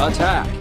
Attack!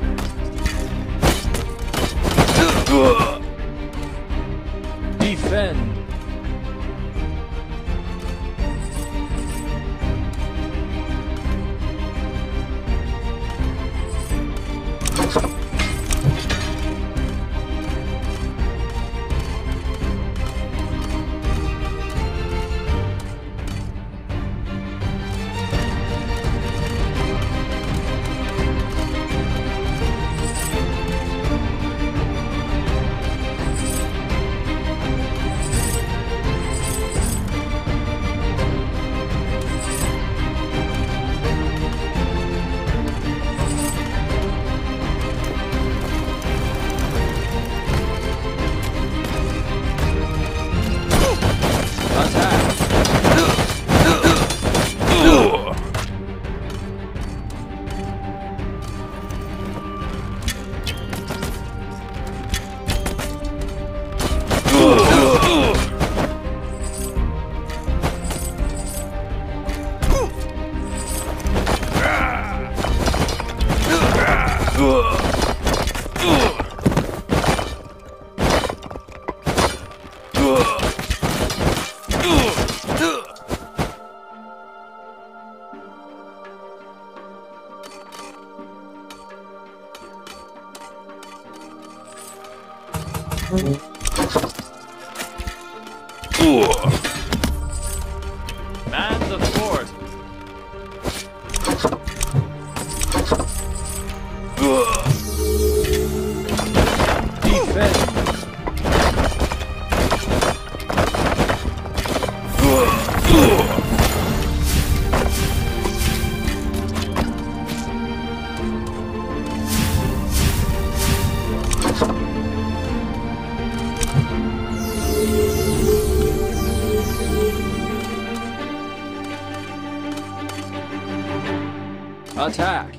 Attack!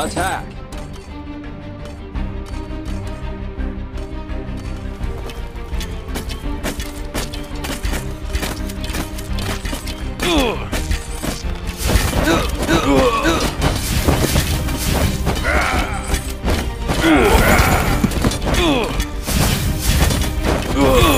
Attack! Man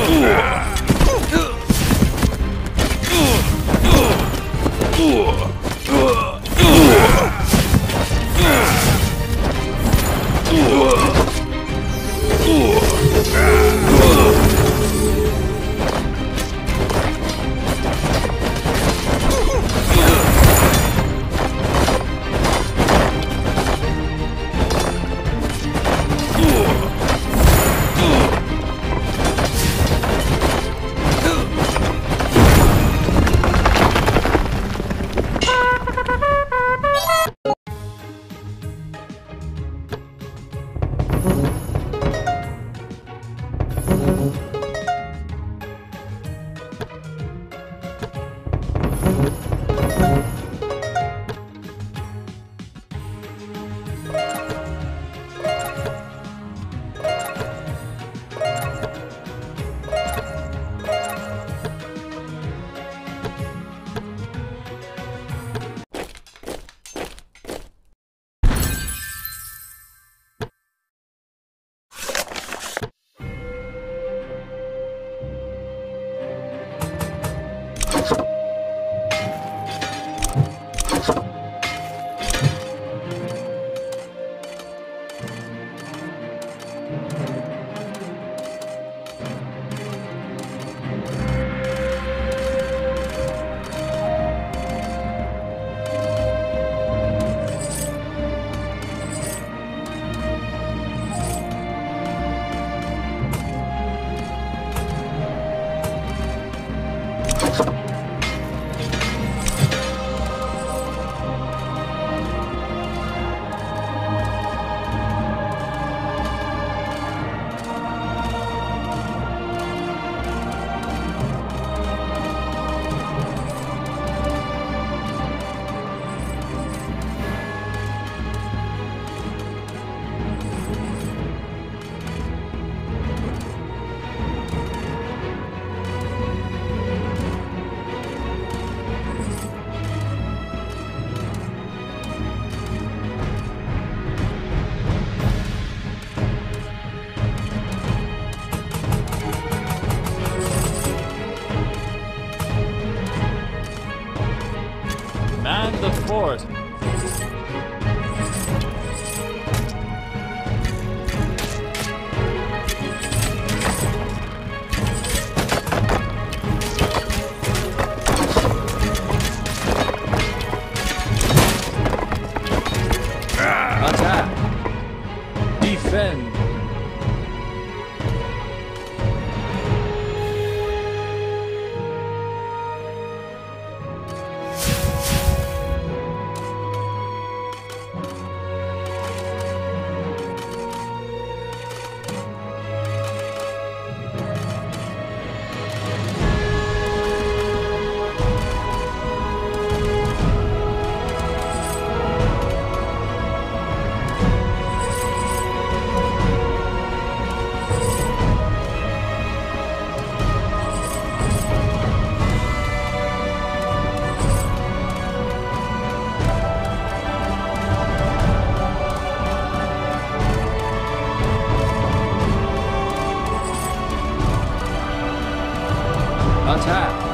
Attack!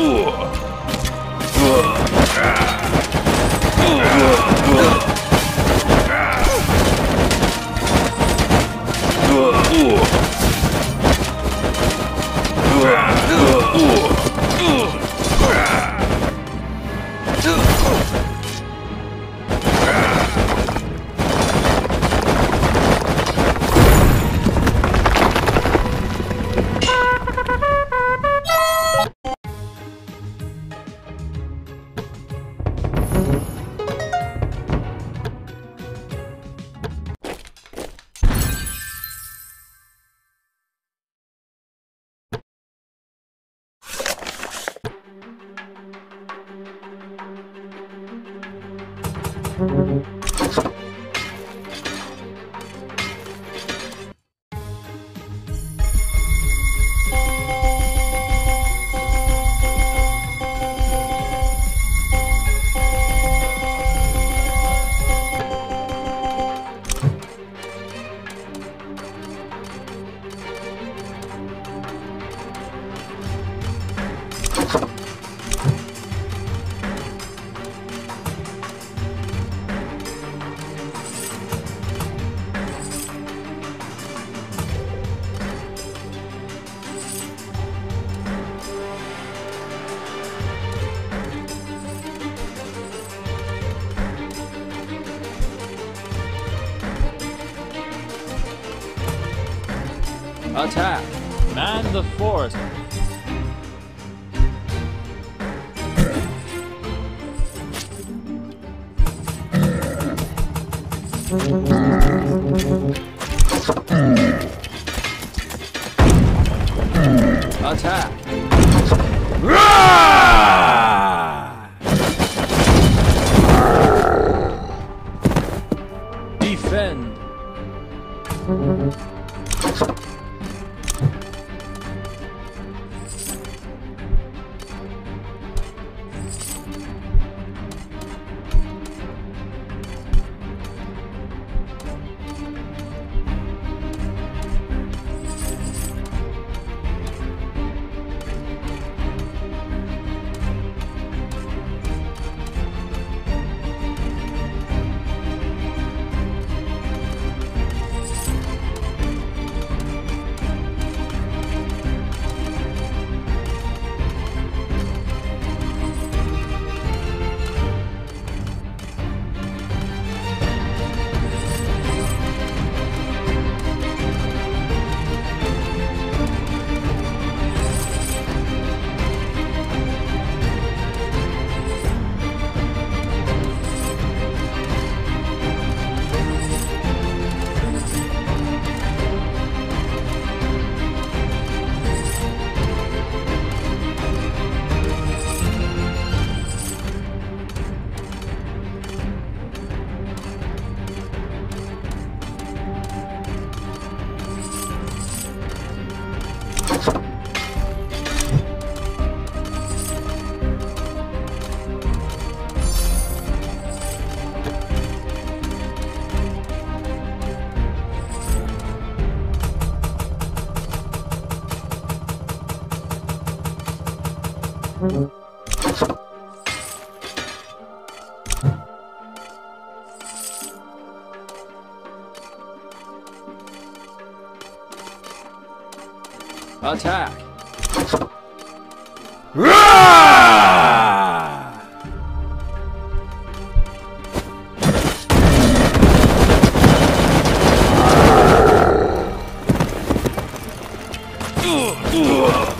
Ugh. Attack! Man the fort! Attack! Attack! Ugh!